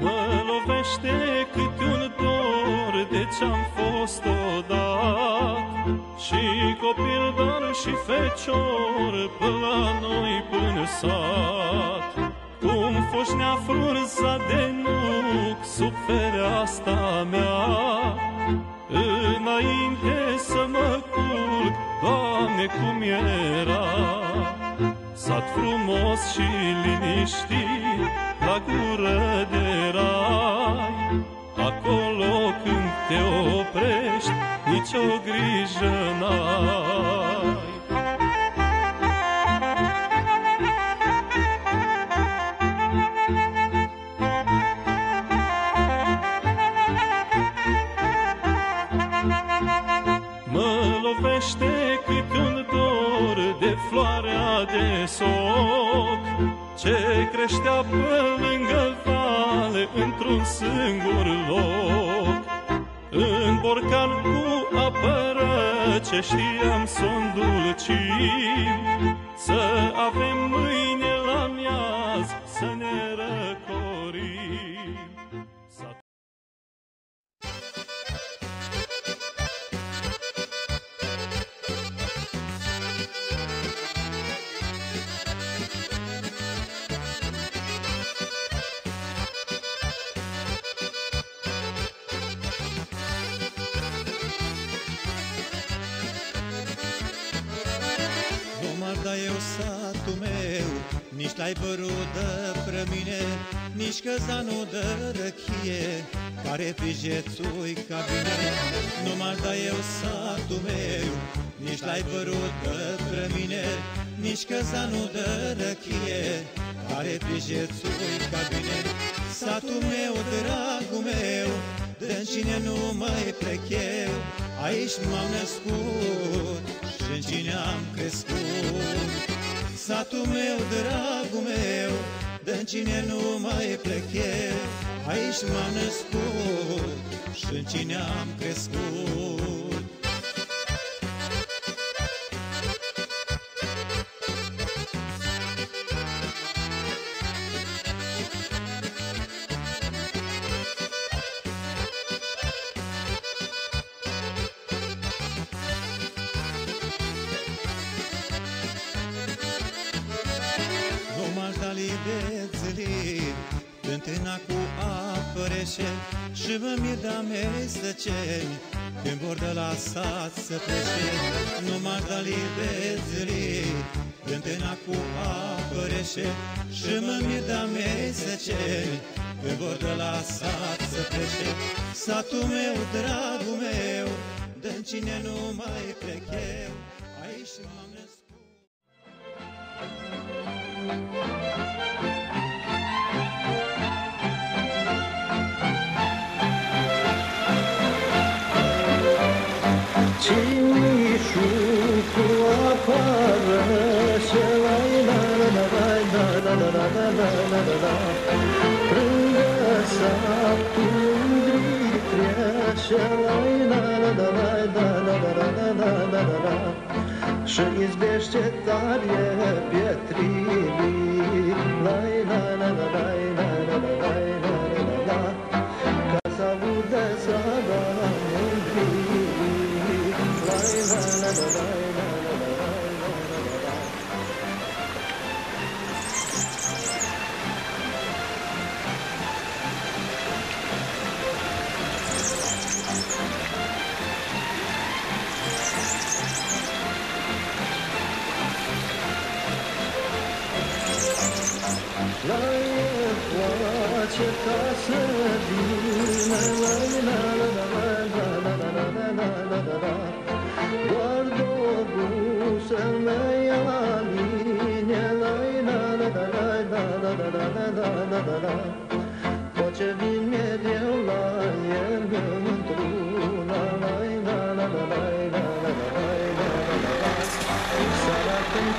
Mă lovește câte un dor de ce-am fost odată Și copil, dar și fecior Pe la noi până sat. Cum foșnea frunza de nuc Sub fereastra mea. Înainte să mă culc Doamne, cum era. Sat frumos și liniștit La gură de rai. Acolo când te oprești Nici o grijă n-ai. Mă lovește cât un dor de floarea de soc Ce creștea pe lângă vale într-un singur loc În borcan cu apă rece știam să-mi dulcim Să avem mâine la miaz să ne răcorim eu satul meu, nici l-ai vărut de pre mine, nici căzanul de răchie, care pijețui ca bine. Nu m-ar da eu satul meu, nici l-ai vărut de pre mine, nici căzanul de răchie, care pijețui ca bine. Satul meu, dragul meu, de cine nu mai plec eu, aici m-am născut și în cine am crescut. Satul meu, dragul meu, de cine nu mai plec eu, aici m-am născut și în cine am crescut. Întâna cu apă rece Și mă mir de amestăceni Când vor de la sat să plece Nu m-aș da livețlit Întâna cu apă rece Și mă mir de amestăceni Când vor de la sat să plece Satul meu, dragul meu de cine nu mai plec eu. Aici m-am născut Że izbierzcie dalje Pietr La la la la la la la la la la la la La Doar două buse mei aline Lai la la la la la la la la la la la la într-una Lai la la la la la la la la la la la Seara când